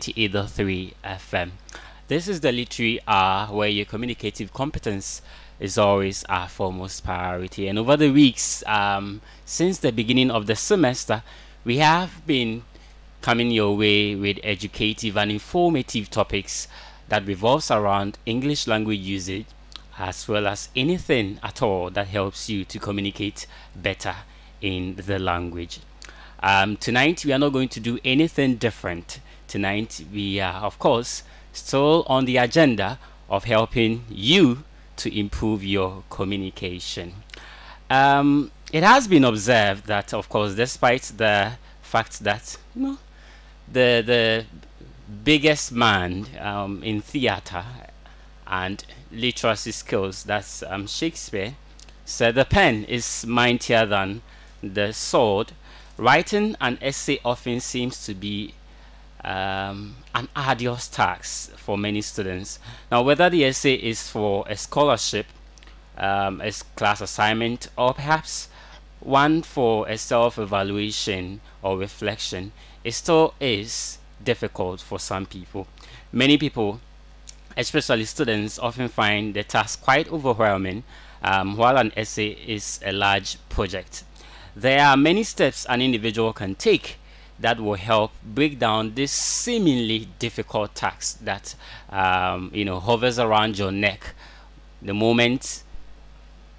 98.3 FM. This is the Literary Hour where your communicative competence is always our foremost priority. And over the weeks, um, since the beginning of the semester, we have been coming your way with educative and informative topics that revolves around English language usage as well as anything at all that helps you to communicate better in the language. Um, tonight we are not going to do anything different. Tonight we are, of course, still on the agenda of helping you to improve your communication. Um, it has been observed that, of course, despite the fact that you know the the biggest man um, in theater and literacy skills, that's um, Shakespeare, said the pen is mightier than the sword. Writing an essay often seems to be um, an arduous task for many students. Now, whether the essay is for a scholarship, um, a class assignment, or perhaps one for a self-evaluation or reflection, it still is difficult for some people. Many people, especially students, often find the task quite overwhelming, um, while an essay is a large project. There are many steps an individual can take that will help break down this seemingly difficult task that um, you know hovers around your neck the moment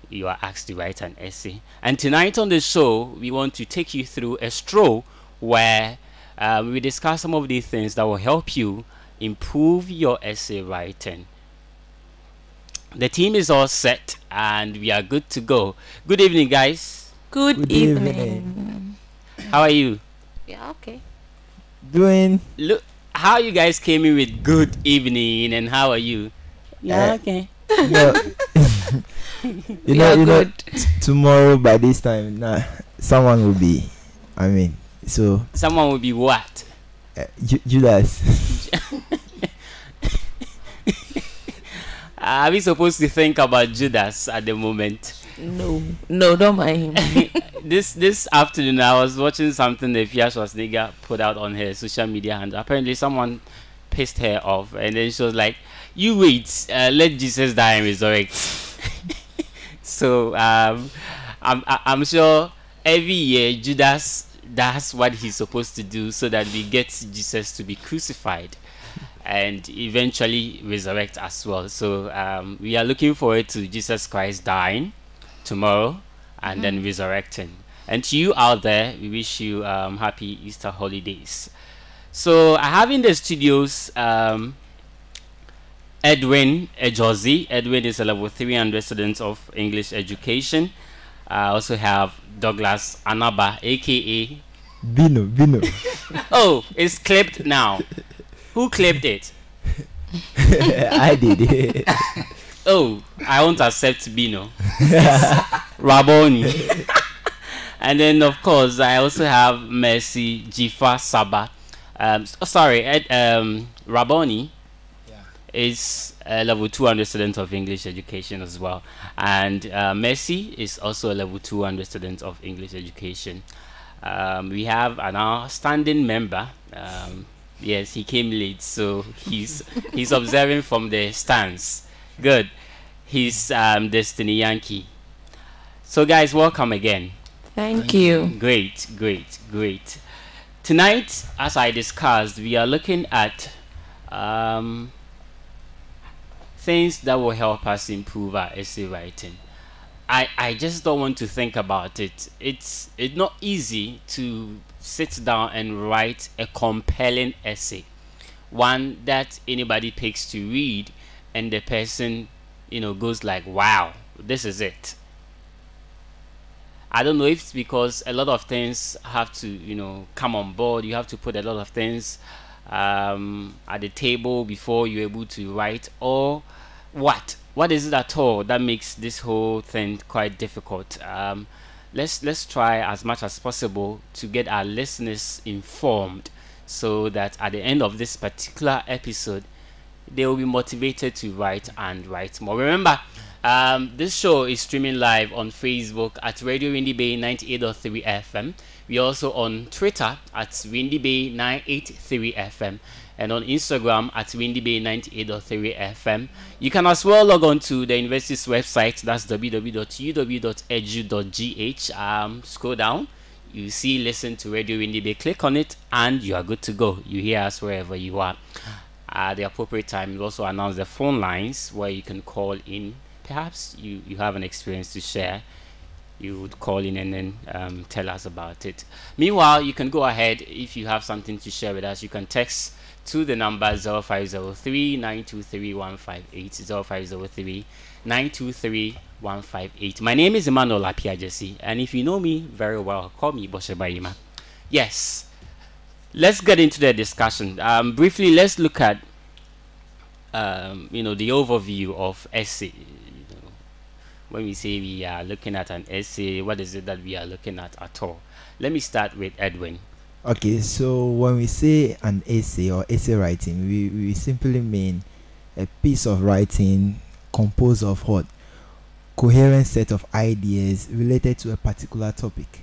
you are asked to write an essay. And tonight on the show, we want to take you through a stroll where um, we discuss some of these things that will help you improve your essay writing. The team is all set and we are good to go. Good evening, guys. Good, Good evening. evening. How are you? Yeah, okay. Doing Look, how you guys came in with good evening and how are you? Yeah, Uh, okay. you know, you We know, you know, t- tomorrow by this time, nah, someone will be. I mean, so Someone will be what? uh, Ju- Judas. Are we supposed to think about Judas at the moment? No, no, don't mind him. this this afternoon, I was watching something that Afia Schwarzenegger put out on her social media, and apparently someone pissed her off, and then she was like, "You wait, uh, let Jesus die and resurrect." so um, I'm I'm sure every year Judas does what he's supposed to do, so that we get Jesus to be crucified and eventually resurrect as well. So um, we are looking forward to Jesus Christ dying tomorrow and then resurrecting. And to you out there, we wish you um, happy Easter holidays. So I have in the studios um, Edwin Ejozi. Edwin is a level 300 student of English education. I also have Douglas Anaba, aka. Bino, Bino. Oh, it's clipped now. Who clipped it? I did it. Oh, I won't accept Bino. Raboni. and then, of course, I also have Mercy Jifa Saba. Um, oh, sorry, Ed, um, Raboni yeah. is a level 200 student of English education as well. And uh, Mercy is also a level 200 student of English education. Um, we have an outstanding member. Um, yes, he came late, so he's he's observing from the stands. Good. He's um, Destiny Yankee. So, guys, welcome again. Thank you. Great, great, great. Tonight, as I discussed, we are looking at um, things that will help us improve our essay writing. I, I just don't want to think about it. It's it's not easy to sit down and write a compelling essay, one that anybody picks to read, and the person, you know, goes like, "Wow, this is it." I don't know if it's because a lot of things have to, you know, come on board. You have to put a lot of things um, at the table before you're able to write, or what? What is it at all that makes this whole thing quite difficult? Um, let's let's try as much as possible to get our listeners informed, so that at the end of this particular episode, they will be motivated to write and write more. Remember, um, this show is streaming live on Facebook at Radio Windy Bay 98.3 FM. We are also on Twitter at Windy Bay 983 FM. and on Instagram at Windy Bay 98.3 FM. You can as well log on to the university's website, that's www.uw.edu.gh. Um, scroll down, you see listen to Radio Windy Bay, click on it, and you are good to go. You hear us wherever you are. At the appropriate time, we'll also announce the phone lines where you can call in. Perhaps you, you have an experience to share you would call in and then um, tell us about it. Meanwhile, you can go ahead if you have something to share with us. You can text to the number 0503 923 158 0503 923 158. My name is Emmanuel Apiajesi, and if you know me very well, call me Boshebaima. Yes, let's get into the discussion. Um, briefly, let's look at um, you know the overview of essay You know, when we say we are looking at an essay, what is it that we are looking at at all? Let me start with Edwin. Okay, so when we say an essay or essay writing, we, we simply mean a piece of writing composed of what? Coherent set of ideas related to a particular topic.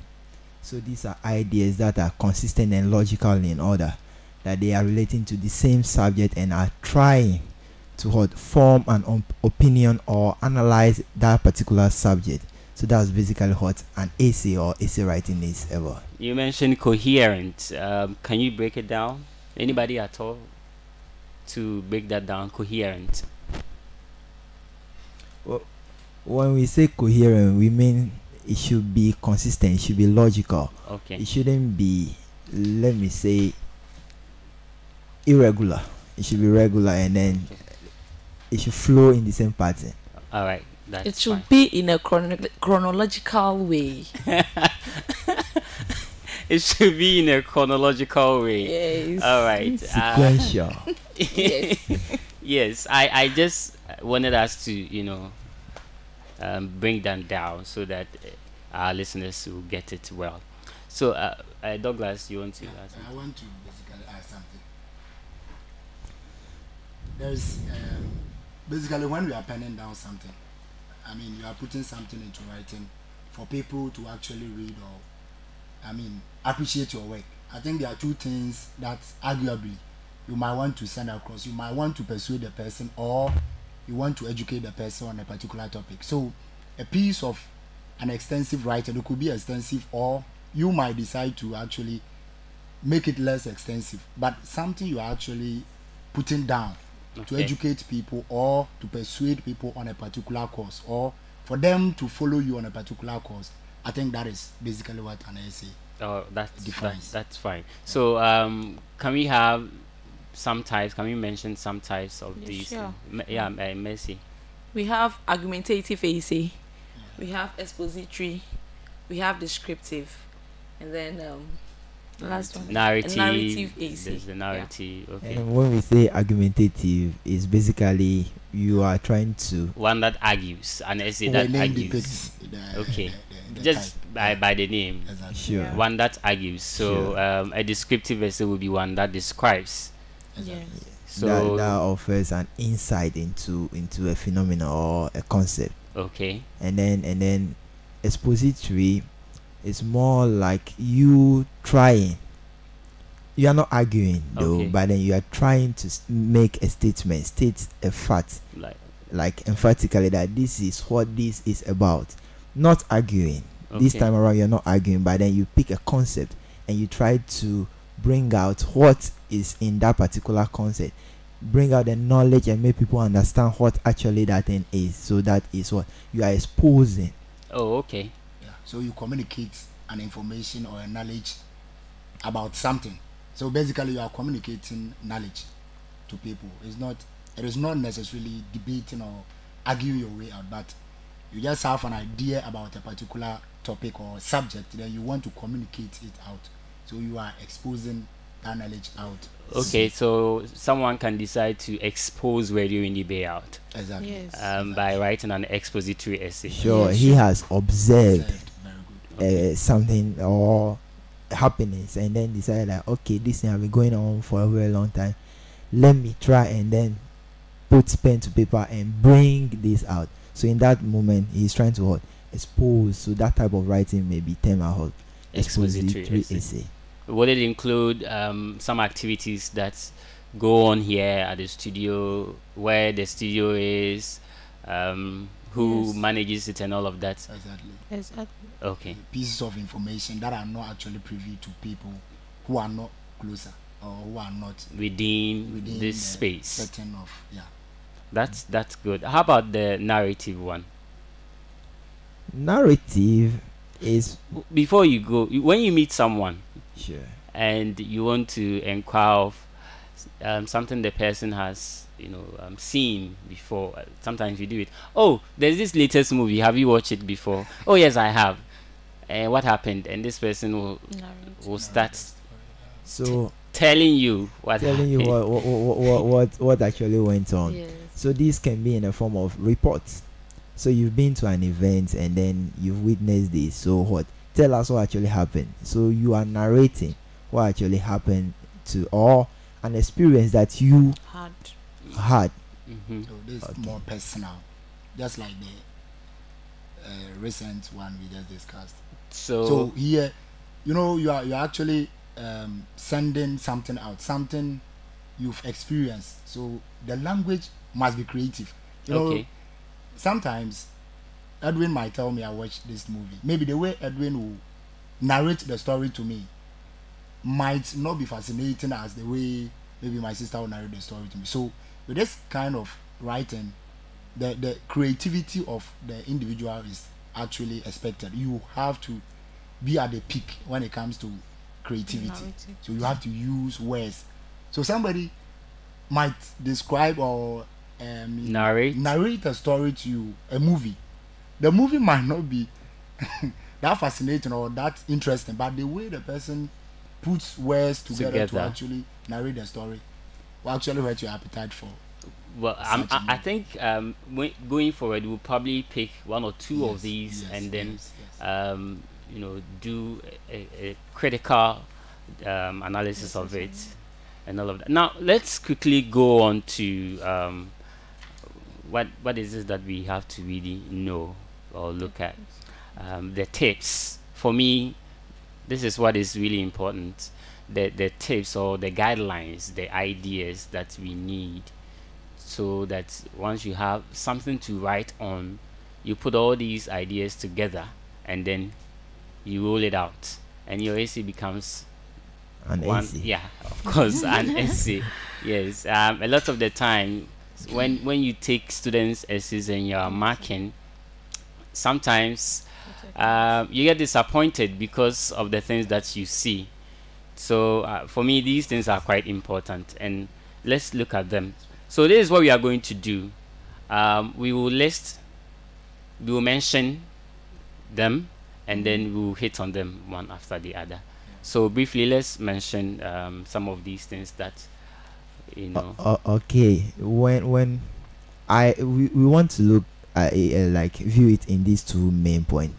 So these are ideas that are consistent and logical in order, that they are relating to the same subject and are trying to what form an op- opinion or analyze that particular subject. So that's basically what an essay or essay writing is ever. You mentioned coherent. Um, can you break it down? Anybody at all to break that down? Coherent. Well, when we say coherent, we mean it should be consistent. It should be logical. Okay. It shouldn't be, let me say, irregular. It should be regular and then it should flow in the same pattern. All right. That's It should fine. be in a chrono- chronological way. it should be in a chronological way. Yes. All right. Uh, Sequential. yes. yes, I, I just wanted us to, you know, um, bring them down so that uh, our listeners will get it well. So, uh, uh, Douglas, you want to something? I want to basically add something. There's um, basically when we are penning down something, I mean, you are putting something into writing for people to actually read or, I mean, appreciate your work. I think there are two things that arguably you might want to send across. You might want to persuade the person or you want to educate the person on a particular topic. So, a piece of an extensive writing, it could be extensive or you might decide to actually make it less extensive, but something you are actually putting down to educate people or to persuade people on a particular course or for them to follow you on a particular course. I think that is basically what an essay. Oh, that's that, that's fine. So, um, can we have some types? Can we mention some types of Yeah, these? sure. M- yeah, uh, Mercy. We have argumentative essay. We have expository. We have descriptive. And then um, the last one. Narrative. narrative essay. There's the Yeah. narrative. Okay. And when we say argumentative, is basically you are trying to One that argues, an essay Who that argues. the, Okay. the- the- the Just type. by, by the name. Exactly. sure. Yeah. One that argues. So, Sure. um, a descriptive essay will be one that describes. Exactly. Yes. So, that, that offers an insight into into a phenomenon or a concept. okay. and then and then expository is more like you trying you are not arguing though Okay. but then you are trying to make a statement state a fact Like, like emphatically that this is what this is about not arguing this time around you're not arguing but then you pick a concept and you try to bring out what is in that particular concept bring out the knowledge and make people understand what actually that thing is so that is what you are exposing Oh, okay. Yeah. So you communicate an information or a knowledge about something. So basically, you are communicating knowledge to people. It's not. It is not necessarily debating or arguing your way out, but you just have an idea about a particular topic or subject. Then you want to communicate it out. So you are exposing that knowledge out. Okay, so someone can decide to expose Radio Windy Bay out Exactly. Yes. um, by writing an expository essay. sure Yeah, he has observed Observed. Very good. uh, something or happenings and then decided like okay this thing has been going on for a very long time let me try and then put pen to paper and bring this out so in that moment he's trying to what expose so that type of writing may be termed as what Expository essay. essay Would it include um, some activities that go on here at the studio, where the studio is, um, who Yes. manages it, and all of that. Exactly. Exactly. Okay. Pieces of information that are not actually privy to people who are not closer or who are not Within, within this space. Certain of yeah. That's that's good. How about the narrative one? Narrative is Before you go, when you meet someone sure. and you want to inquire of um, something the person has, you know, um, seen before, uh, sometimes you do it. Oh, there's this latest movie. Have you watched it before? Oh yes, I have. And what happened? And this person will Narrate. will start So telling you what telling you happened. what what, what what what what actually went on. Yes. So this can be in the form of reports. So you've been to an event and then you've witnessed this. So what? Tell us what actually happened. So you are narrating what actually happened to or an experience that you Hard. had. Mhm. So this is Okay. more personal, just like the uh, recent one we just discussed. So, So here, you know, you are you are actually um, sending something out, something you've experienced. So the language must be creative. You know, sometimes Edwin might tell me I watched this movie. Maybe the way Edwin will narrate the story to me might not be fascinating as the way maybe my sister will narrate the story to me. So with this kind of writing, the the creativity of the individual is actually expected. You have to be at the peak when it comes to creativity. Narrative. So you have to use words. So somebody might describe or um, narrate. narrate a story to you, a movie. The movie might not be that fascinating or that interesting, but the way the person puts words together, to actually narrate the story will actually whet your appetite for. Well, I'm, Such a I, I think um, going forward, we'll probably pick one or two of these yes, and then yes, yes. um, you know do a, a critical um, analysis of it and all of that. Now let's quickly go on to um, what what is it that we have to really know or look at um, the tips. For me, this is what is really important. The the tips or the guidelines, the ideas that we need, so that once you have something to write on, you put all these ideas together and then you roll it out, and your essay becomes An one. essay. Yeah, of course, an essay. Yes, um, a lot of the time, when when you take students' essays and you are marking, sometimes um, you get disappointed because of the things that you see. So uh, for me, these things are quite important, and let's look at them. So this is what we are going to do. Um, we will list, we will mention them, and then we will hit on them one after the other. So briefly, let's mention um, some of these things that you know. O- o- okay when when i we, we want to look uh, like view it in these two main points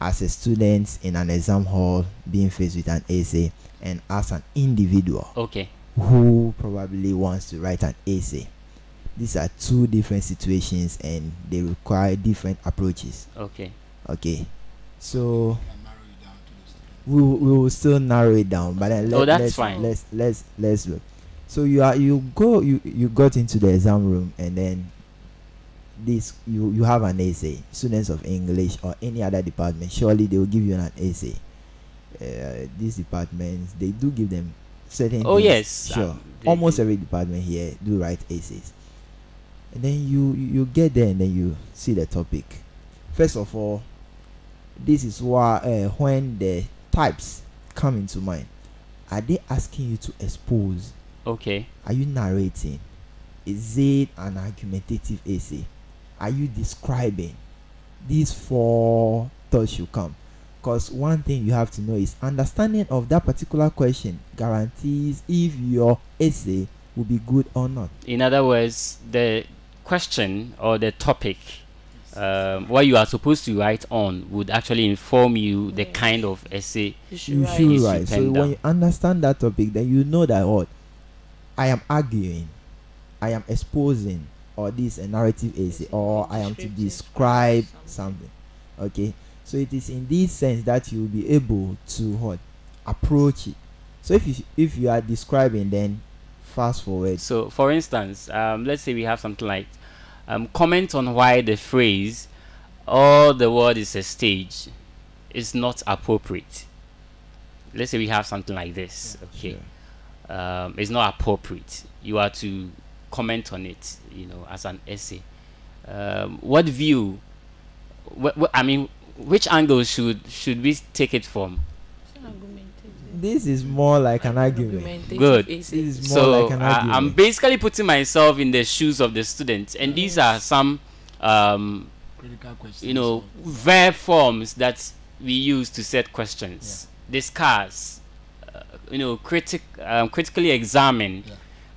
as a student in an exam hall being faced with an essay and as an individual Okay. who probably wants to write an essay these are two different situations and they require different approaches Okay. okay so And narrow it down to the student. we will, we will still narrow it down but then let, Oh, that's let's, fine. let's let's let's look so you are you go you you got into the exam room and then this you you have an essay students of english or any other department surely they will give you an essay. Uh, these departments they do give them certain Oh things. yes. sure. um, almost every department here do write essays. And then you you you get there and then you see the topic. First of all this is why uh, when the types come into mind are they asking you to expose? Okay. are you narrating? Is it an argumentative essay are you describing these four thoughts should come because one thing you have to know is understanding of that particular question guarantees if your essay will be good or not In other words, the question or the topic um, what you are supposed to write on would actually inform you the Yes. kind of essay. You should you write. should you write so pen when down. you understand that topic then you know that what i am arguing i am exposing or this a narrative essay or i am to describe something. something okay so it is in this sense that you will be able to what approach it so if you if you are describing then fast forward. So, for instance, um, let's say we have something like um, comment on why the phrase "all the world is a stage" is not appropriate. Let's say we have something like this. Okay, um, it's not appropriate. You are to comment on it, you know, as an essay. Um, what view? Wh- wh- I mean, which angle should should we take it from? This is more like an argument. Good. This is more so like an I- I'm basically putting myself in the shoes of the students, and these are some, um, Critical questions. you know, or- verb forms that we use to set questions, discuss, uh, you know, critic, um, critically examine,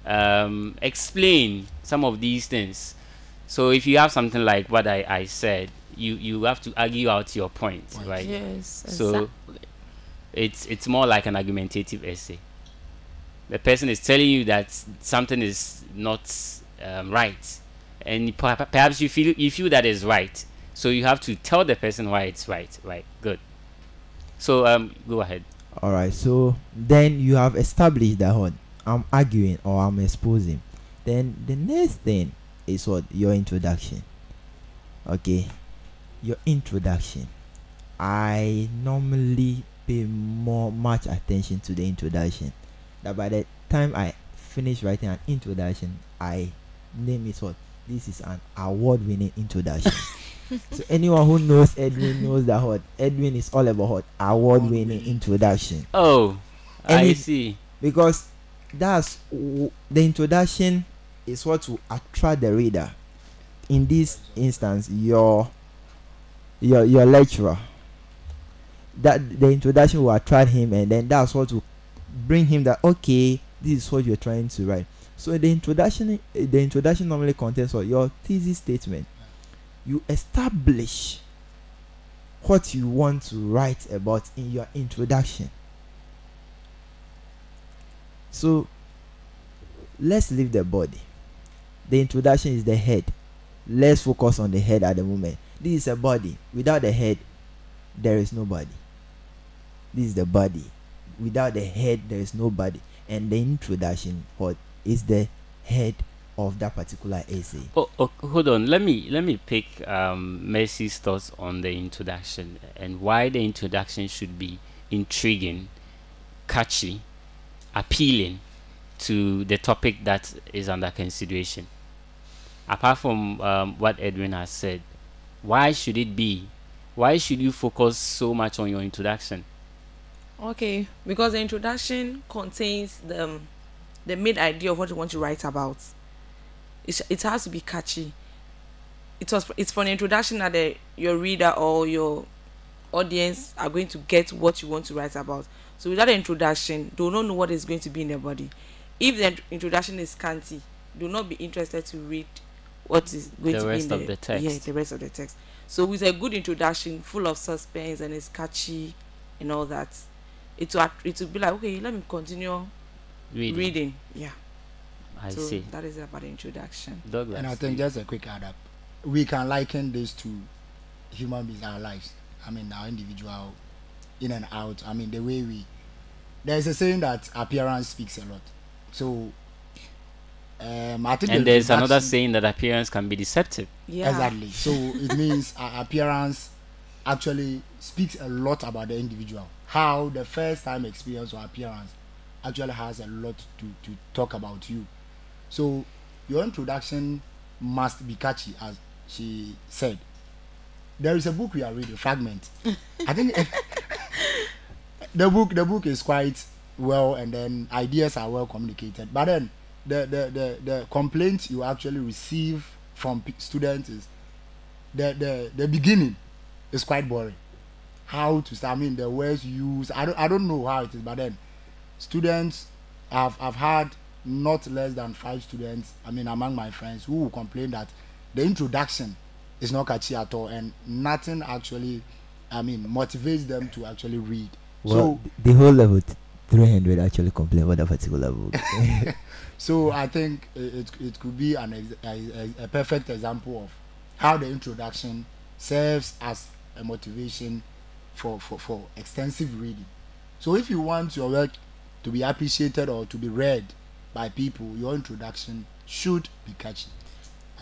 um, explain some of these things. So if you have something like what I, I said, you you have to argue out your point, Point. right? Yes. So- exactly. it's it's more like an argumentative essay. The person is telling you that something is not um, right, and perhaps you feel you feel that is right. So you have to tell the person why it's right. Right. Good. So um, go ahead. All right. So then you have established that what I'm arguing or I'm exposing. Then the next thing is what your introduction. Okay, your introduction. I normally pay more much attention to the introduction. That by the time I finish writing an introduction, I name it what this is an award-winning introduction. so anyone who knows Edwin knows that what Edwin is all about what award-winning introduction Oh, I Any- see. because that's the introduction is what will attract the reader. In this instance your your your lecturer. That the introduction will attract him and then that's what will bring him that okay this is what you're trying to write. So the introduction the introduction normally contains what? Your thesis statement. You establish what you want to write about in your introduction so let's leave the body. The introduction is the head. Let's focus on the head at the moment. This is a body. Without the head, there is no body. This is the body. Without the head, there is no body. And the introduction what is the head of that particular essay. Oh, oh, hold on. Let me let me pick um, Mercy's thoughts on the introduction and why the introduction should be intriguing, catchy, appealing to the topic that is under consideration. Apart from um, what Edwin has said, why should it be? Why should you focus so much on your introduction? Okay, because the introduction contains the um, the main idea of what you want to write about. It, it has to be catchy. It was it's for an introduction that the, your reader or your audience are going to get what you want to write about. So without the introduction, do not know what is going to be in the body. If the introduction is scanty, do not be interested to read what is going The to rest be in of the text. Yeah, the rest of the text. So with a good introduction, full of suspense and it's catchy and all that, it will it will be like okay, let me continue Reading. reading. Yeah. I so see. that is about the introduction. Douglas. And I think just a quick add up, we can liken this to human beings, our lives. I mean, our individual in and out. I mean, the way we. There's a saying that appearance speaks a lot. So, um, I think and the there's another saying that appearance can be deceptive. Yeah. Exactly. So it means our appearance actually speaks a lot about the individual. How the first time experience or appearance actually has a lot to, to talk about you. So your introduction must be catchy, as she said. There is a book we are reading, Fragment. I think the book the book is quite well and then ideas are well communicated. But then the the the, the complaint you actually receive from students is the the the beginning is quite boring. How to start? I mean, the words used. I don't I don't know how it is, but then students have i've had not less than five students. I mean, among my friends who complain that the introduction is not catchy at all, and nothing actually, I mean, motivates them to actually read. Well, the whole level 300 actually complain about that particular book. So I think it it could be an ex- a, a, a perfect example of how the introduction serves as a motivation for, for, for extensive reading. So if you want your work to be appreciated or to be read by people, your introduction should be catchy.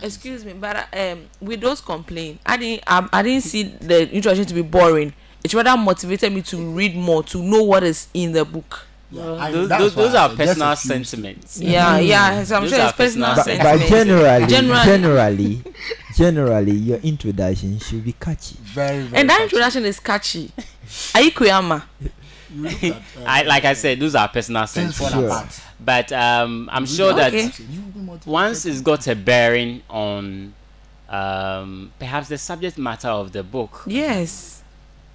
excuse me but um with those complain i didn't um, i didn't see the introduction to be boring it rather motivated me to read more to know what is in the book Yeah, Well, those those, those are personal sentiments. yeah yeah so i'm Those sure it's personal personal but, but generally, Generally- generally, generally, your introduction should be catchy. Very, very and that catchy. introduction is catchy are you Kuyama? You look at, uh, I like I said, those are personal things sentiments. Sure. But um, I'm sure read that Okay. it, you will be motivated. once it's got a bearing on um, perhaps the subject matter of the book, yes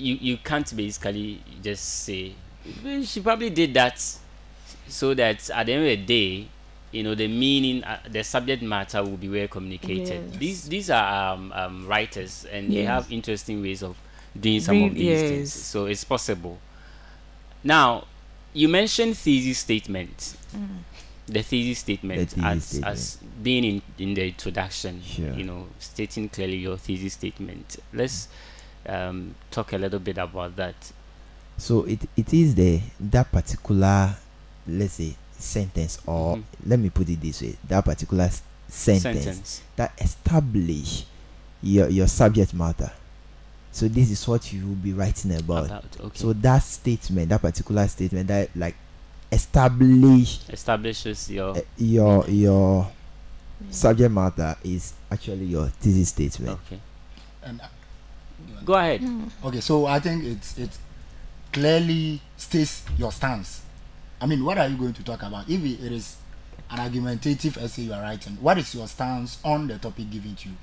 you you can't basically just say she probably did that so that at the end of the day you know the meaning uh, the subject matter will be well communicated. Yes. these these are um, um, writers and they have interesting ways of doing some Read- of these things. So it's possible. Now you mentioned thesis statement. The thesis statement thesis as, statement. as being in, in the introduction Sure. you know stating clearly your thesis statement. Let's um, talk a little bit about that So it, it is the that particular, let's say, sentence, or Mhm. let me put it this way: that particular s- sentence, sentence that establish your your subject matter. So this is what you will be writing about. about okay So that statement, that particular statement, that like establish establishes your uh, your your subject matter is actually your thesis statement. okay And, go ahead okay, so I think it's it clearly states your stance. I mean, what are you going to talk about? If it it is an argumentative essay you are writing, what is your stance on the topic given to you?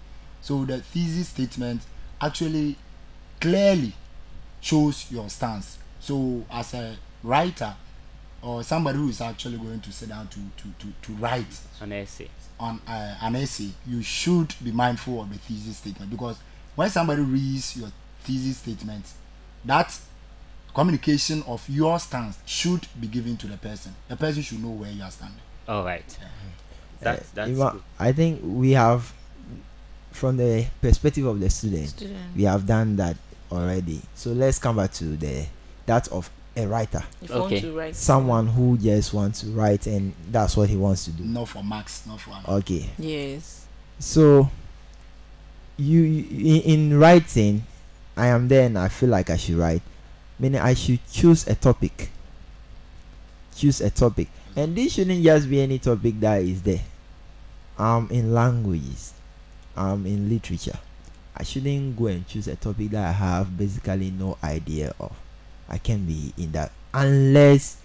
So the thesis statement actually clearly shows your stance. So as a writer or somebody who is actually going to sit down to to, to, to write an essay on uh, an essay, you should be mindful of the thesis statement because when somebody reads your thesis statement, that communication of your stance should be given to the person. The person should know where you are standing. all right that's Uh, that's Ima- good. I think we have, from the perspective of the student, Student. we have done that already. So let's come back to the that of a writer, if you want Okay. to write someone who just wants to write and that's what he wants to do. Not for marks, not for. Okay, yes so you, in writing, I am there and I feel like I should write. Meaning I should choose a topic. Choose a topic, and this shouldn't just be any topic that is there. I'm in languages, I'm in literature, I shouldn't go and choose a topic that I have basically no idea of. I can be in that unless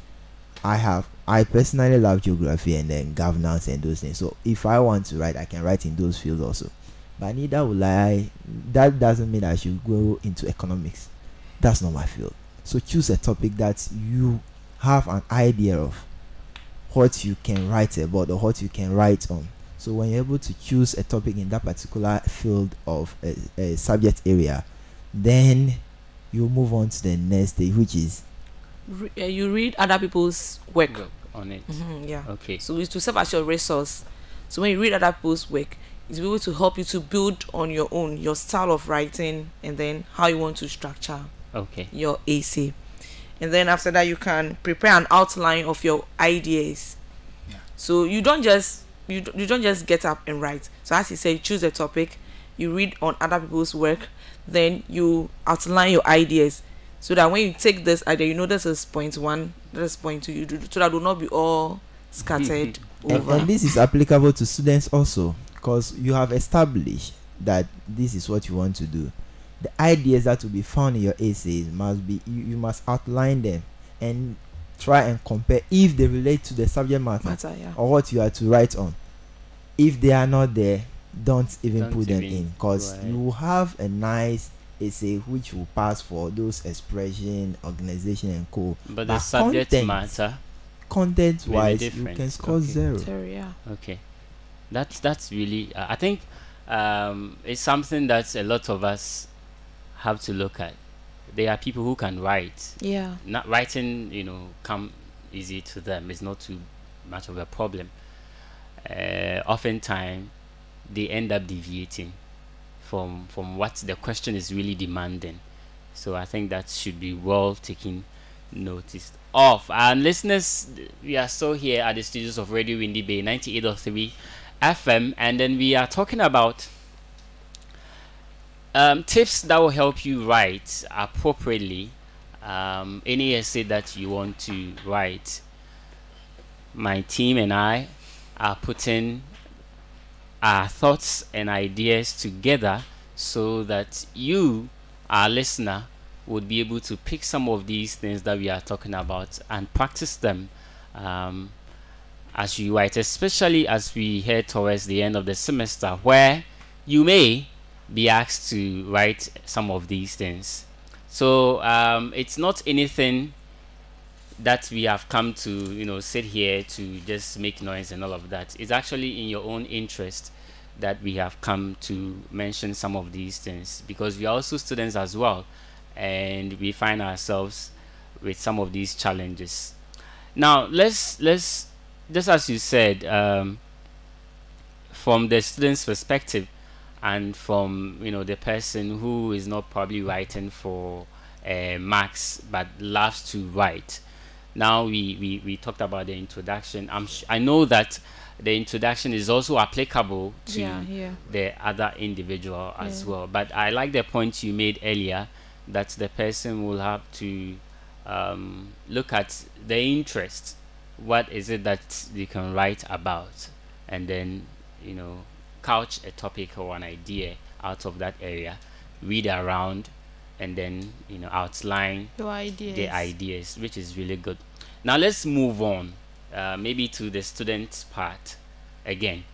I have. I personally love geography and then governance and those things. So if I want to write, I can write in those fields also. But neither will I. That doesn't mean I should go into economics. That's not my field. So choose a topic that you have an idea of what you can write about or what you can write on. So when you're able to choose a topic in that particular field of a, a subject area, then you move on to the next day, which is Re- uh, you read other people's work Work on it Mhm, yeah okay so it's to serve as your resource so when you read other people's work it's able to help you to build on your own your style of writing and then how you want to structure okay your AC. And then after that, you can prepare an outline of your ideas. Yeah. So you don't just you, you don't just get up and write. So as you say, choose a topic, you read on other people's work, then you outline your ideas. So that when you take this idea, you know this is point one, this is point two, you do, so that will not be all scattered and, over. and this is applicable to students also because you have established that this is what you want to do the ideas that will be found in your essays must be you, you must outline them and try and compare if they relate to the subject matter Matter, yeah. or what you are to write on if they are not there don't even Don't put them in because go ahead. you will have a nice essay which will pass for those expression organization and co but the subject content- matter content wise, you can score okay. zero Sorry, yeah. okay that's that's really uh, i think um, it's something that a lot of us have to look at. There are people who can write. Yeah. not writing you know come easy to them. It's not too much of a problem. Uh, oftentimes they end up deviating from from what the question is really demanding. So i think that should be well taken notice of. And listeners, we are still here at the studios of Radio Windy Bay 98.3 FM, and then we are talking about um, tips that will help you write appropriately um, any essay that you want to write. My team and I are putting our thoughts and ideas together so that you, our listener, would be able to pick some of these things that we are talking about and practice them um, as you write, especially as we head towards the end of the semester, where you may be asked to write some of these things. So um, it's not anything that we have come to, you know, sit here to just make noise and all of that. It's actually in your own interest that we have come to mention some of these things because we are also students as well and we find ourselves with some of these challenges. Now, let's let's just as you said, um, from the student's perspective, and from you know the person who is not probably writing for uh, marks but loves to write. Now we, we, we talked about the introduction. I'm I know that the introduction is also applicable to Yeah, yeah. the other individual as Yeah. well. But I like the point you made earlier that the person will have to um, look at the interest. What is it that you can write about, and then you know couch a topic or an idea out of that area, read around, and then you know outline Your ideas. the ideas, which is really good. Now let's move on, uh, maybe to the student part again.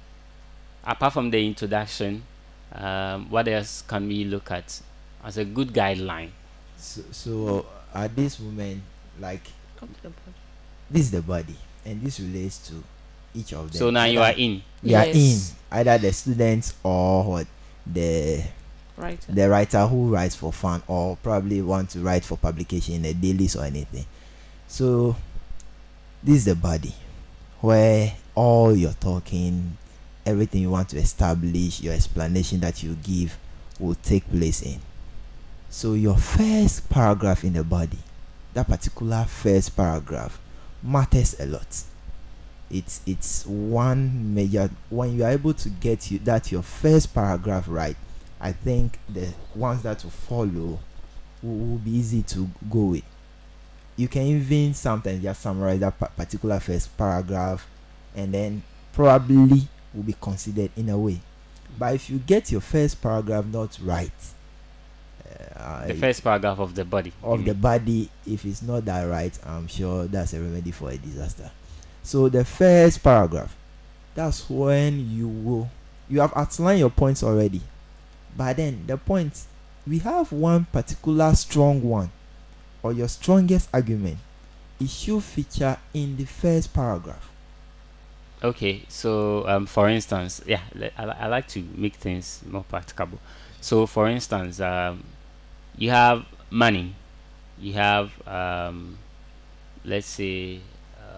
Apart from the introduction, um, what else can we look at as a good guideline? So, so at this moment, like this is the body, and this relates to each of them. So now you are Either in. We are in either the students or what the Right. the writer who writes for fun or probably want to write for publication in a dailies or anything. So this is the body where all your talking, everything you want to establish, your explanation that you give will take place in. So your first paragraph in the body, that particular first paragraph matters a lot. It's it's one major when you are able to get you that your first paragraph right I think the ones that will follow will, will be easy to go with. You can even sometimes just summarize that particular first paragraph and then probably will be considered in a way. But if you get your first paragraph not right, uh, The first paragraph of the body. of you the body if it's not that right i'm sure that's a remedy for a disaster. So the first paragraph that's when you will you have outlined your points already. But then the point we have one particular strong one or your strongest argument. It should feature in the first paragraph. Okay, so um, for instance, yeah, I, I like to make things more practicable. So, for instance, um, you have money, you have, um, let's say,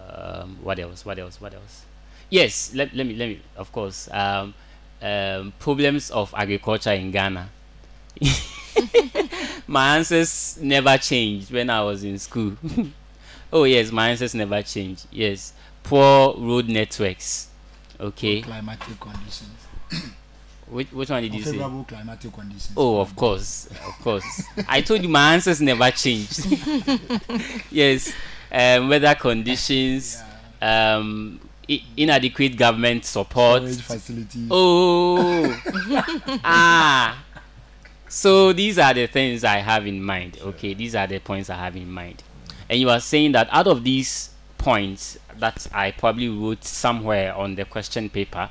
um, what else? What else? What else? Yes, let, let me let me. Of course, um, um, problems of agriculture in Ghana. my answers never changed when I was in school. oh yes, my answers never changed. Yes, poor road networks. Okay, climatic conditions which which one did you say? climatic conditions Oh, of course, of course. I told you my answers never changed. yes, um, weather conditions, yeah. um, I- inadequate government support. facilities Oh, ah. So these are the things I have in mind. Okay, these are the points I have in mind. And you are saying that out of these points that I probably wrote somewhere on the question paper,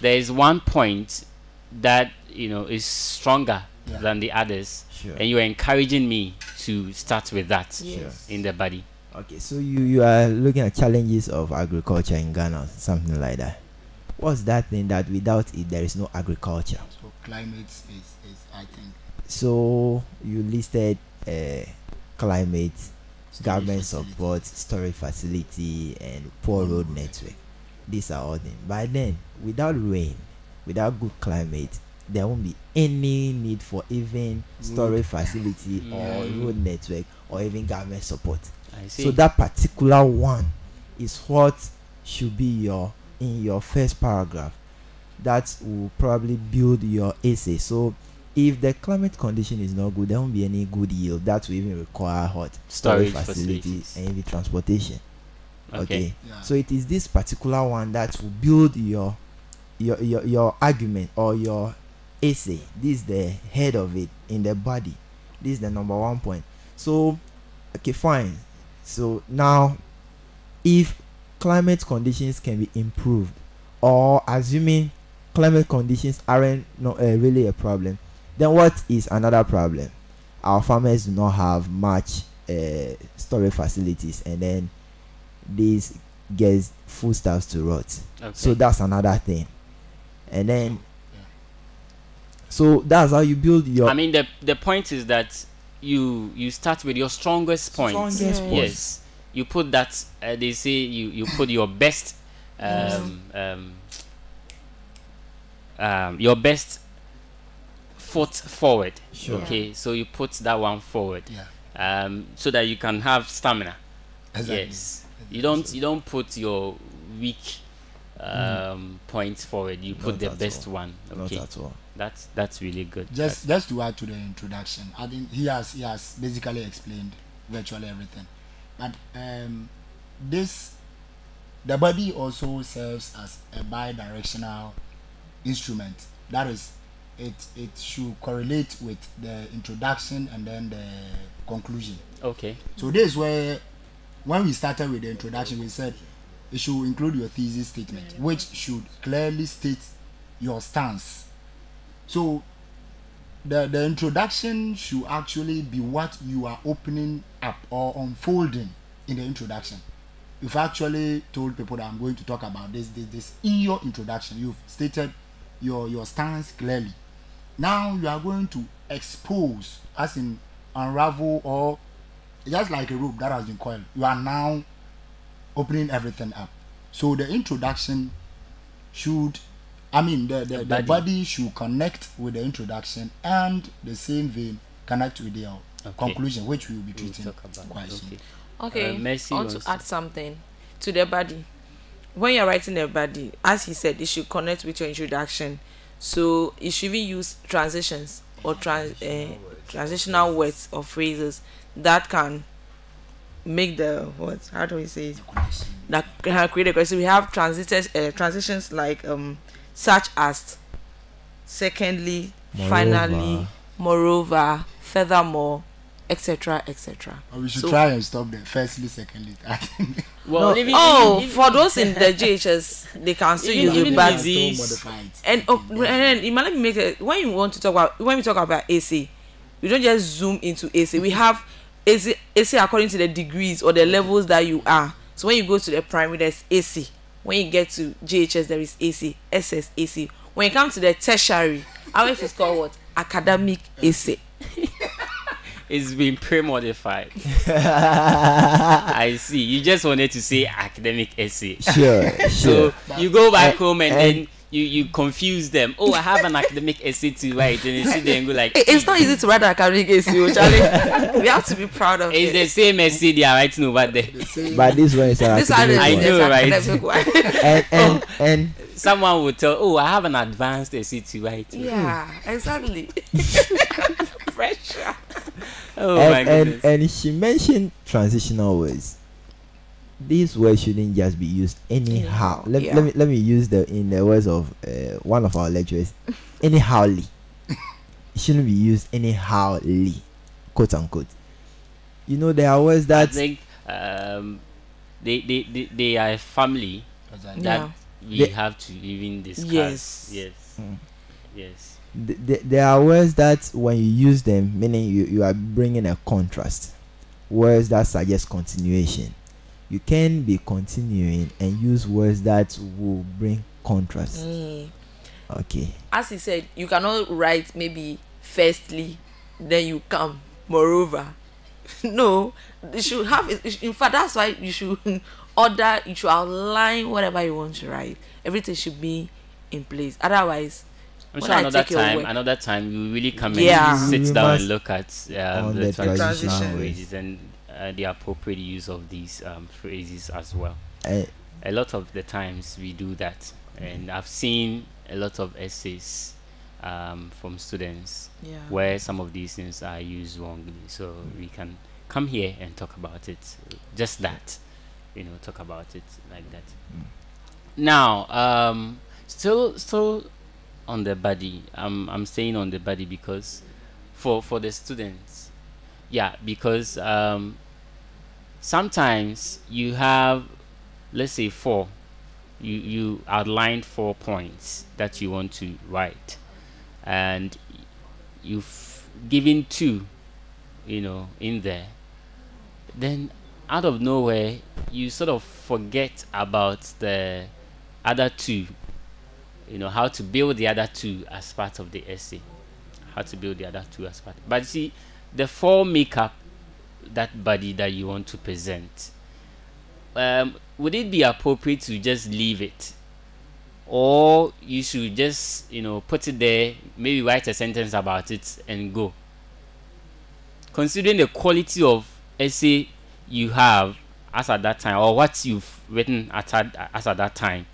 there is one point that you know is stronger Yeah. than the others, sure and you are encouraging me to start with that Yes. in the body. okay so you you are looking at challenges of agriculture in ghana something like that what's that thing that without it there is no agriculture so climate is, is i think So you listed uh, climate, storage government facility. support, storage facility, and poor road network. These are all things. But then, without rain, without good climate, there won't be any need for even storage facility or Mm. road network or even government support. I see. So that particular one is what should be your in your first paragraph. That will probably build your essay. So if the climate condition is not good, there won't be any good yield. That will even require hot Storage facilities facilities. and even transportation. okay. okay. Yeah. So it is this particular one that will build your your your, your argument or your essay. This is the head of it in the body. This is the number one point. So okay, fine. So now if climate conditions can be improved or assuming climate conditions aren't not uh, really a problem then what is another problem our farmers do not have much uh, storage facilities and then this gets foodstuffs to rot Okay. so that's another thing and then so that's how you build your I mean, the the point is that you you start with your strongest point. Strongest Yeah. point. Yes, you put that. Uh, they say you you put your best, um, um, um, your best foot forward. Sure. Okay, so you put that one forward, Yeah. um, so that you can have stamina. Exactly. Yes, you don't you don't put your weak um points forward. You put Not the best all. one. not Okay, at all that's that's really good. just just to add to the introduction i think he has he has basically explained virtually everything but um this the body also serves as a bi-directional instrument that is it it should correlate with the introduction and then the conclusion okay. so this is where when we started with the introduction we said it should include your thesis statement which should clearly state your stance. So the the introduction should actually be what you are opening up or unfolding in the introduction. You've actually told people that i'm going to talk about this this this in your introduction. You've stated your your stance clearly. Now you are going to expose as in unravel or just like a rope that has been coiled you are now opening everything up so the introduction should i mean the the, The the, body. body. should connect with the introduction and the same vein connect with the Okay. conclusion which we will be We'll treating quite it. soon Okay. Okay, Uh, Mercy I want wants to add something to the body. When you're writing the body, as he said, it should connect with your introduction. So you should even use transitions or trans uh, transitional words or phrases that can make the what? How do we say it? That can create a question. We have transitions, uh, transitions like um, such as, secondly, finally, moreover, furthermore, etc., etc. or we should So- try and stop there firstly secondly I Well, No. even, Oh, even, for those in the GHS, they can still Even- use even it, but with these- modify and oh, and then it might let me make it when you want to talk about when we talk about AC, we don't just zoom into AC. We have AC, AC according to the degrees or the levels that you are. So when you go to the primary, there's AC. When you get to JHS, there is AC, SS, AC. When you come to the tertiary, ours is called what? Academic AC. it's been pre-modified. I see. You just wanted to say academic essay. sure So sure you go back home and, and- then you, you confuse them. Oh, I have an academic essay to write, and you sit there and go like, It's hmm. not easy to write an academic essay, oh, Charlie. we have to be proud of It's it. the same essay they are writing over there. but this one is an This one academic I know, is right? academic one. and and oh. and Someone will tell, oh, I have an advanced essay to write. Yeah, exactly. Pressure. Oh my and, and and she mentioned transitional words these words shouldn't just be used anyhow Anyhow, let, yeah. let me let me use the in the words of uh, one of our lecturers anyhowly it shouldn't be used anyhowly quote unquote you know there are words that I that think um, they, they, they, they are a family Exactly. that Yeah. we They- have to even discuss. Yes. Yes. Mm. Yes. th- th- there are words that when you use them meaning you, you are bringing a contrast words that suggest continuation you can be continuing and use words that will bring contrast Mm. okay As he said, you cannot write maybe firstly, then you come. Moreover, no, you should have. In fact, that's why you should order. You should outline whatever you want to write. Everything should be in place. Otherwise, I'm sure another time, work- another time, you really come Yeah. and sit down and look at um, the the transitional transition. wages and uh, the appropriate use of these um, phrases as well. Uh, a lot of the times we do that, and I've seen a lot of essays um, from students Yeah. where some of these things are used wrongly. So we can come here and talk about it. Just that, you know, talk about it like that. Mm. Now, um, still, still on the body. I'm I'm staying on the body because for for the students, yeah, because um, sometimes you have, let's say four, you you outlined four points that you want to write, and you've given two, you know, in there. Then out of nowhere, you sort of forget about the other two. You know how to build the other two as part of the essay. How to build the other two as part. But see the four make up that body that you want to present um, would it be appropriate to just leave it? Or you should just you know put it there maybe write a sentence about it and go. Considering the quality of essay you have as at that time or what you've written at, at as at that time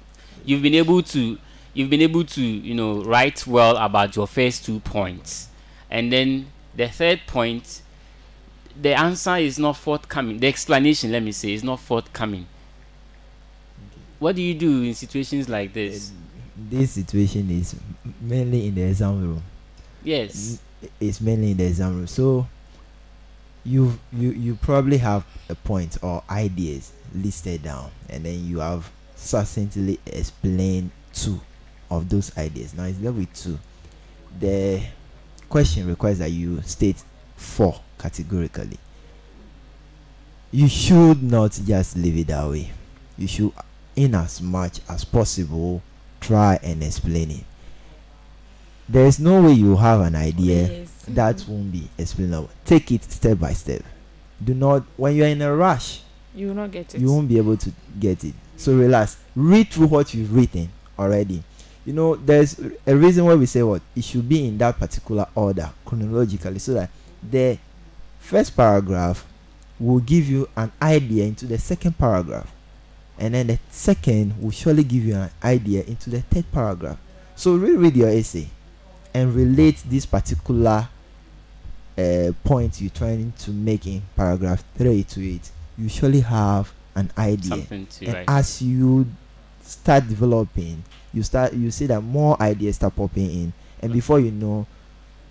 you've been able to you've been able to you know write well about your first two points. And then the third point the answer is not forthcoming the explanation let me say is not forthcoming what do you do in situations like this eh, this situation is mainly in the exam room. yes It's mainly in the exam room. So you you you probably have a point or ideas listed down, and then you have succinctly explained two of those ideas. Now it's left with two. The question requires that you state four categorically. You should not just leave it that way. You should, in as much as possible, try and explain it. There is no way you have an idea Yes. that mm-hmm. won't be explainable. Take it step by step. Do not when you're in a rush, You will not get it. you won't be able to get it. So relax. Read through what you've written already. You know, there's a reason why we say what it should be in that particular order chronologically, so that the first paragraph will give you an idea into the second paragraph, and then the second will surely give you an idea into the third paragraph. So reread your essay and relate this particular uh, point you're trying to make in paragraph three to it. You surely have an idea and write as you start developing you start you see that more ideas start popping in and before you know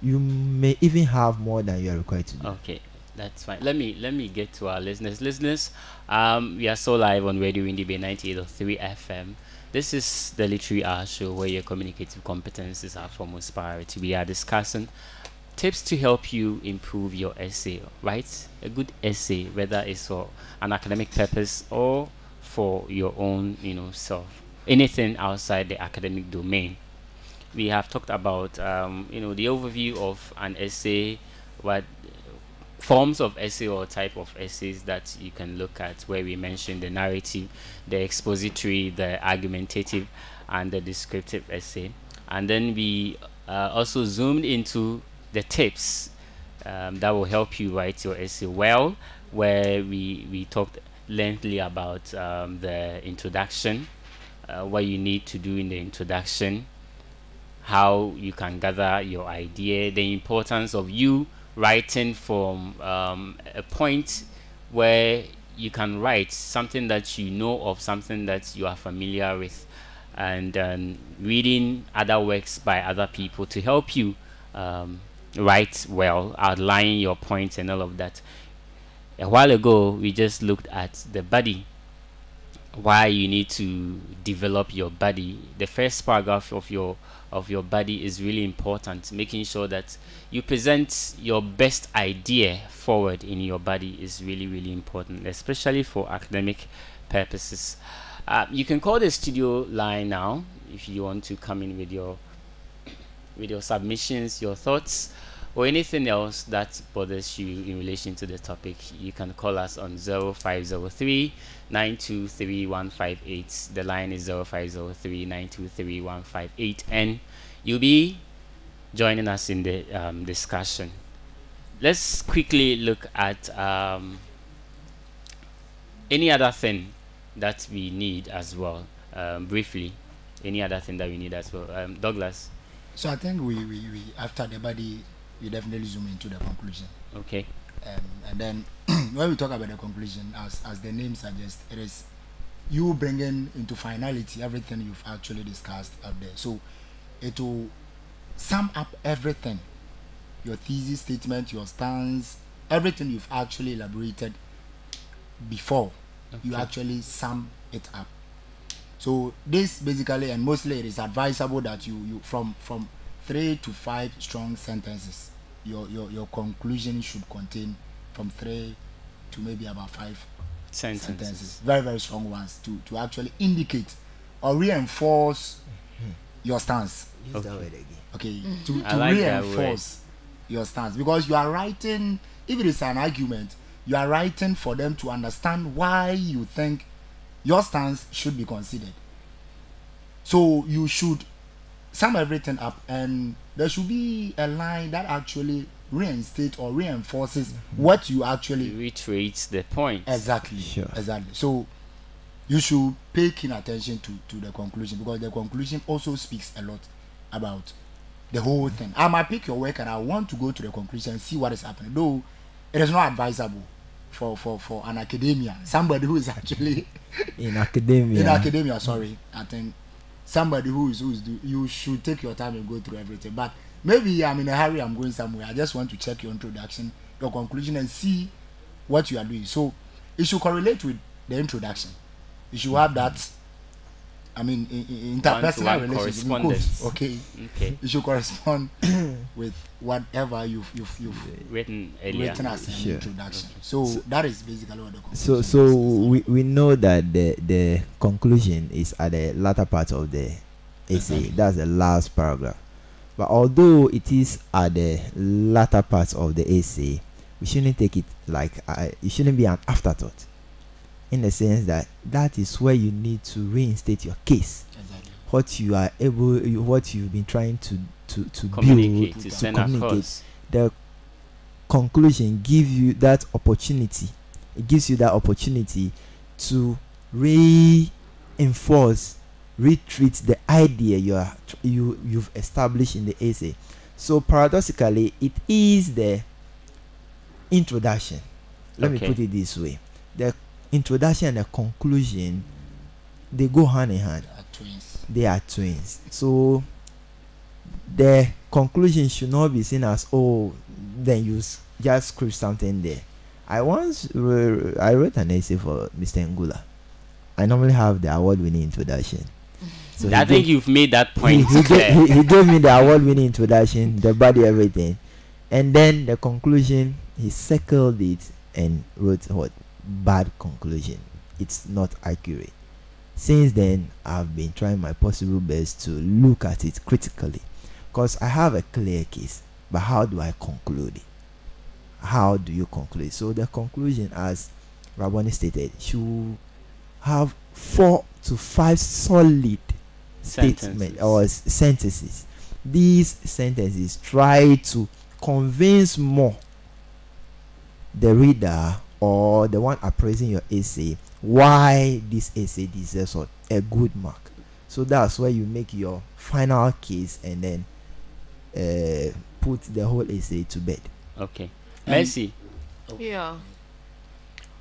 you may even have more than you are required to do Okay, that's fine. Let me let me get to our listeners. Listeners, um, we are so live on Radio Windy Bay 98.3 FM. This is the Literary Hour Show where your communicative competence is our foremost priority. We are discussing tips to help you improve your essay. Right, a good essay, whether it's for an academic purpose or for your own, you know, self. Anything outside the academic domain we have talked about um, you know the overview of an essay what forms of essay or type of essays that you can look at where we mentioned the narrative the expository the argumentative and the descriptive essay. And then we uh, also zoomed into the tips um, that will help you write your essay well where we we talked lengthily about um, the introduction uh, what you need to do in the introduction how you can gather your idea, the importance of you writing from um, a point where you can write something that you know of, something that you are familiar with, and um, reading other works by other people to help you um, write well, outline your points and all of that. A while ago, we just looked at the body why you need to develop your body the first paragraph of your of your body is really important making sure that you present your best idea forward in your body is really really important especially for academic purposes. Uh, you can call the studio line now if you want to come in with your with your submissions your thoughts or anything else that bothers you in relation to the topic, you can call us on 0503 923 158. The line is 0503 and you'll be joining us in the um, discussion. Let's quickly look at um, any other thing that we need as well, um, briefly, any other thing that we need as well, um, Douglas. So I think we, we, we after the body, we definitely zoom into the conclusion. Okay. Um, and then when we talk about the conclusion, as as the name suggests, it is you bringing into finality everything you've actually discussed out there. So it will sum up everything, your thesis statement, your stance, everything you've actually elaborated before. You actually sum it up. So this basically and mostly it is advisable that you you from from three to five strong sentences. Your your your conclusion should contain from three to maybe about five Sentences. sentences. Very very strong ones to to actually indicate or reinforce hmm. your stance. Use that Okay. word again. Okay, mm-hmm. to, I to like that word. reinforce your stance because you are writing. If it is an argument, you are writing for them to understand why you think your stance should be considered. So you should sum everything up, and there should be a line that actually reinstates or reinforces what you actually Reiterates the point. exactly. Sure. exactly. So you should pay keen attention to to the conclusion because the conclusion also speaks a lot about the whole thing. I might pick your work and i want to go to the conclusion and see what is happening though it is not advisable for for for an academia somebody who is actually In academia, in academia sorry. I think somebody who is who is do, you should take your time and go through everything. But maybe i'm in a hurry i'm going somewhere. I just want to check your introduction your conclusion and see what you are doing. So it should correlate with the introduction. You should have that i mean in, in, in interpersonal One-to-one relationship in correspondence. okay Okay. it should correspond with whatever you've you've, you've Written earlier. written as an Sure. introduction so, that is basically what the so conclusion so is. we, we know that the the conclusion is at the latter part of the essay Exactly. that's the last paragraph but although it is at the latter part of the essay we shouldn't take it like uh, it shouldn't be an afterthought in the sense that that is where you need to reinstate your case. Exactly. What you are able you, what you've been trying to to to Communicate build to to communicate. the conclusion give you that opportunity. It gives you that opportunity to reinforce retreat the idea you are you you've established in the essay. So paradoxically it is the introduction. Let Okay. me put it this way. The introduction and the conclusion they go hand in hand They are twins they are twins. So the conclusion should not be seen as oh then you s- just script something there. I once re- I wrote an essay for Mr. Ngula. I normally have the award-winning introduction. So I think gave- you've made that point he, clear. gave, he, he gave me the award-winning introduction, the body, everything, and then the conclusion. He circled it and wrote what bad conclusion. It's not accurate. Since then, I've been trying my possible best to look at it critically, because I have a clear case. But how do I conclude it? How do you conclude? So the conclusion, as Raboni stated, should have four to five solid statement Sentences. or sentences these sentences try to convince more the reader or the one appraising your essay why this essay deserves a- a good mark so that's where you make your final case and then uh, put the whole essay to bed Okay. And- Mercy. Yeah.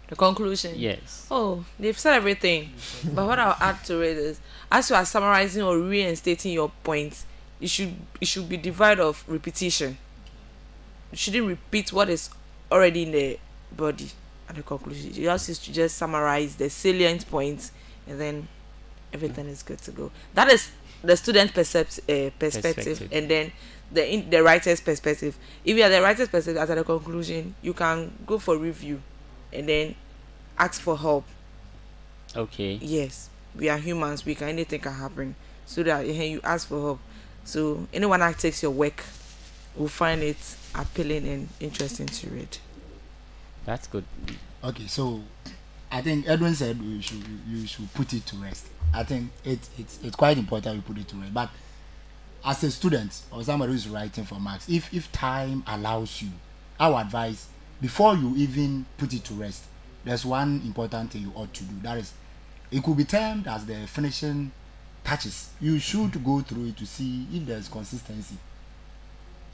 The conclusion. Yes. Oh, they've said everything. but what I'll add to it is, as you are summarizing or reinstating your points, it should it should be divided of repetition. You shouldn't repeat what is already in the body at the conclusion. You just used to just summarize the salient points, and then everything is good to go. That is the student percept, uh, perspective, Perspective. and then the in, the writer's perspective. If you are the writer's perspective at the conclusion, you can go for review, and then ask for help Okay. yes we are humans we can anything can happen so that eh, you ask for help so anyone that takes your work will find it appealing and interesting to read That's good. Okay, so I think Edwin said we should you should put it to rest. I think it it's it's quite important we put it to rest. But as a student or somebody who's writing for marks, if if time allows you, I would advise before you even put it to rest, there's one important thing you ought to do. That is, it could be termed as the finishing touches. You should go through it to see if there's consistency.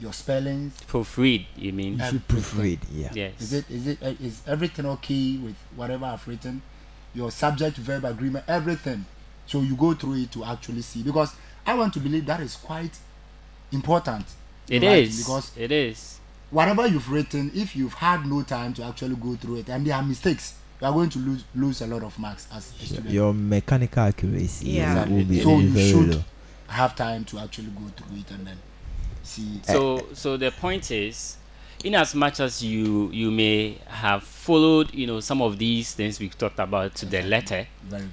Your spellings. Proofread, you mean? You should Everything. proofread. Yeah. Yes. Is it is it uh, is everything okay with whatever I've written? Your subject verb agreement, everything. So you go through it to actually see because I want to believe that is quite important. in It writing is. because It is. whatever you've written, if you've had no time to actually go through it and there are mistakes, you are going to lose lose a lot of marks as a student. Your mechanical accuracy Yeah. will be So you very should- low. Have time to actually go through it and then see. So, so the point is, in as much as you you may have followed, you know, some of these things we talked about to the letter, Very good.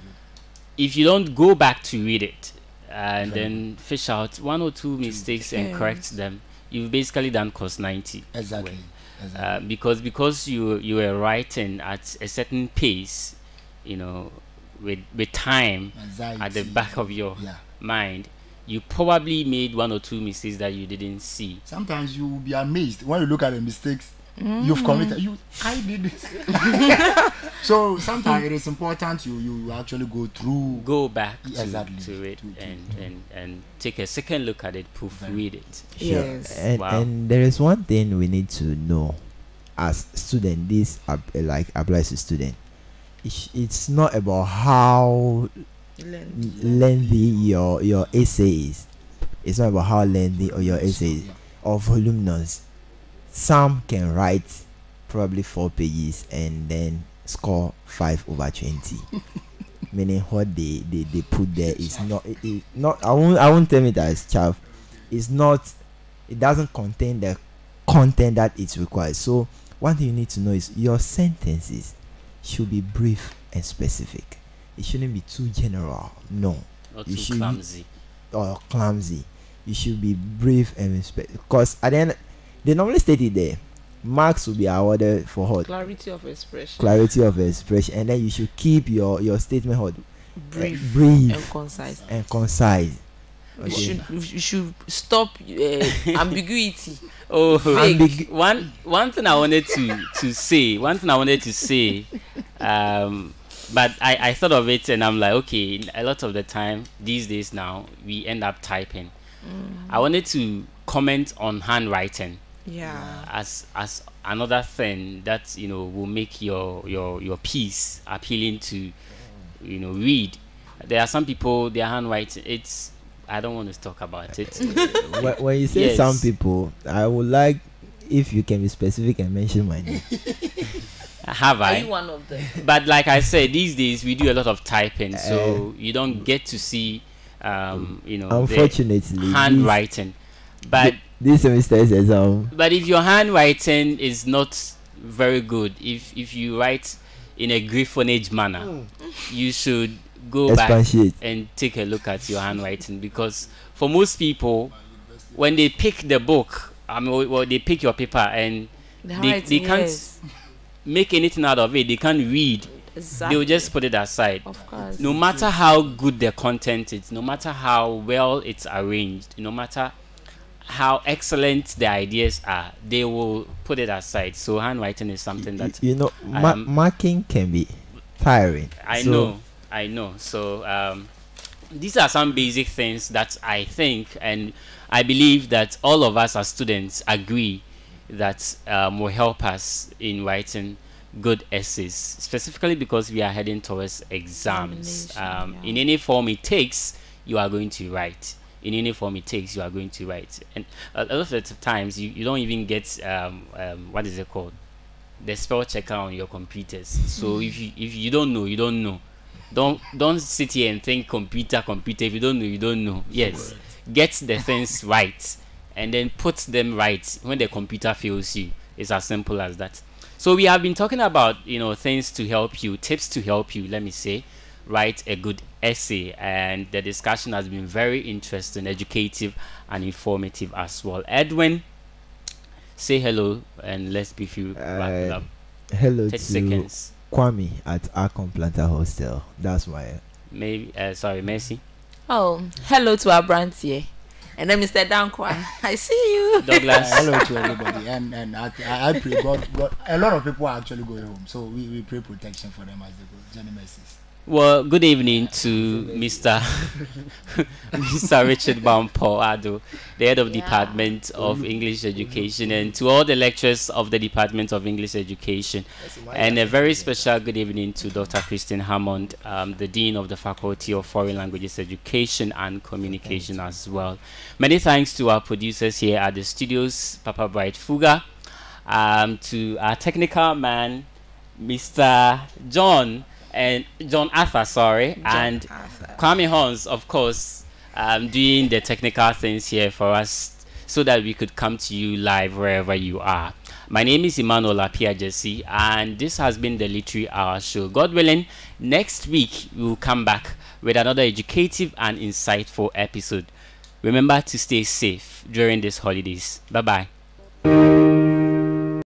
if you don't go back to read it and Very then fish out one or two mistakes and correct them, you've basically done course ninety. Exactly. exactly. Uh, because because you you were writing at a certain pace, you know, with with time Anxiety. at the back of your yeah. mind, you probably made one or two mistakes that you didn't see. Sometimes you will be amazed when you look at the mistakes you've mm. committed. You, I did this. so sometimes it is important you you actually go through. Go back to, Exactly. to it To- to- and, and and take a second look at it, proofread it. Sure. Yes. And, Wow. and there is one thing we need to know as student. This ap- like applies to student. It's, it's not about how Length. lengthy your your essay is. It's not about how lengthy or your essay is Yeah. or voluminous. Some can write probably four pages and then score five over twenty. Meaning what they, they, they put there is not it, it- not I won't I won't term it as chaff. It's not it doesn't contain the content that it's required. So one thing you need to know is your sentences should be brief and specific. It shouldn't be too general. No Not You too should- clumsy. or clumsy. You should be brief and respect. Because at the end, they normally state it there. Marks will be awarded for what Clarity of expression. clarity of expression, and then you should keep your your statement what brief, brief and concise. and concise. You should you should stop uh, ambiguity. Oh, Vague. Ambig- one one thing I wanted to to say, one thing I wanted to say, um, but I I thought of it and I'm like, okay, a lot of the time these days now we end up typing. Mm. I wanted to comment on handwriting Yeah. as as another thing that you know will make your your your piece appealing to you know read. There are some people their handwriting it's I don't want to talk about it. when, when you say some people, I would like if you can be specific and mention my name. Have Are I? you one of them? but like I said, these days we do a lot of typing, so you don't get to see, um, you know, the Unfortunately, handwriting. But this, this semester's exam, but if your handwriting is not very good, if if you write in a griffonage manner, you should go back and take a look at your handwriting because for most people, when they pick the book, I mean, well, they pick your paper and The they, they can't yes. make anything out of it. They can't read. Exactly. They'll just put it aside. Of course. no matter how good the content is, no matter how well it's arranged, no matter how excellent the ideas are, they will put it aside. So handwriting is something Y- that you know, ma- marking can be tiring. I So, know, I know. So um, these are some basic things that I think, and I believe that all of us as students agree that um, will help us in writing good essays, specifically because we are heading towards exams. Um, yeah. In any form it takes, you are going to write. In any form it takes, you are going to write. And a a lot of the times, you, you don't even get um, um, what is it called? the spell checker on your computers. So if you if you don't know, you don't know. Don't don't sit here and think computer computer. If you don't know, you don't know. Yes, get the things right, and then put them right when the computer fails you. It's as simple as that. So we have been talking about you know things to help you, tips to help you. Let me say, write a good essay, and the discussion has been very interesting, educative, and informative as well. Edwin, say hello and let's be you wrap it Uh, up. Hello 30 to seconds. Kwame at Arcon Planter Hostel. That's why. Maybe uh, sorry, Mercy. Oh, hello to our brand here. And then Mr. Dankwa, I see you. Douglas. hello to everybody, and and I, I, I pray God, God. A lot of people are actually going home, so we, we pray protection for them as they go. Journey mercies. Well, good evening to Mr. Mr. Richard Bampo Ado, the head of Yeah. Department of English Education, and to all the lecturers of the Department of English Education. And a very special good evening to Dr. Christine Hammond, um, the Dean of the Faculty of Foreign Languages Education and Communication as well. Many thanks to our producers here at the studios, Papa Bright Fuga, um, to our technical man, Mr. John and John Arthur, sorry, and Arthur. Kwame Horns, of course, um, doing the technical things here for us so that we could come to you live wherever you are. My name is Emmanuel Apia Jesse, and this has been the Literary Hour Show. God willing, next week we will come back with another educative and insightful episode. Remember to stay safe during these holidays. Bye bye.